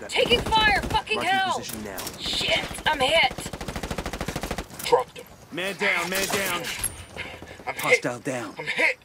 with that. Taking fire! Fucking Marking hell! position now. Shit! I'm hit! Dropped him. Man down, man down. I'm Hostile hit. Down. I'm hit.